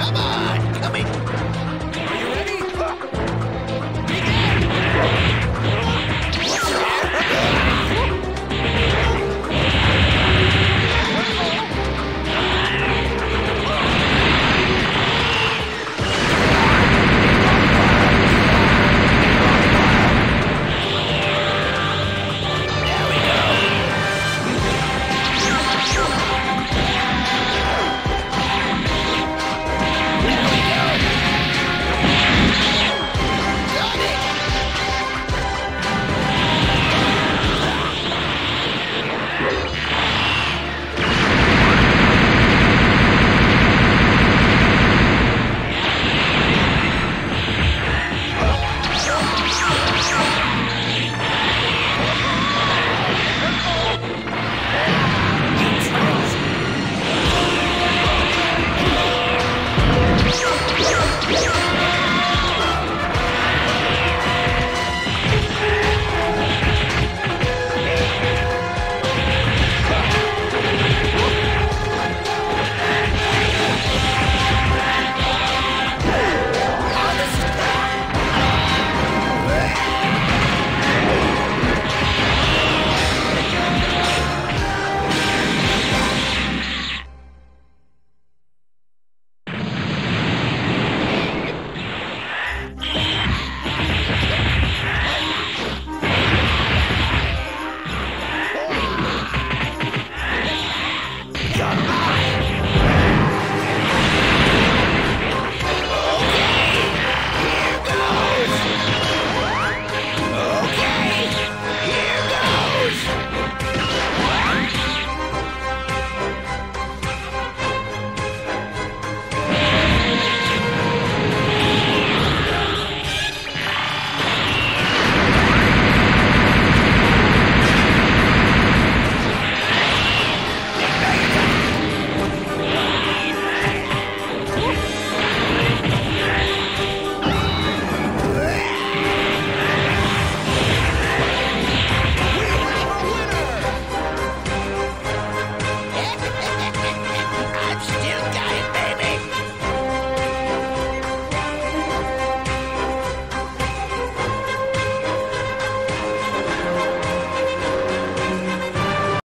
Come on, come in.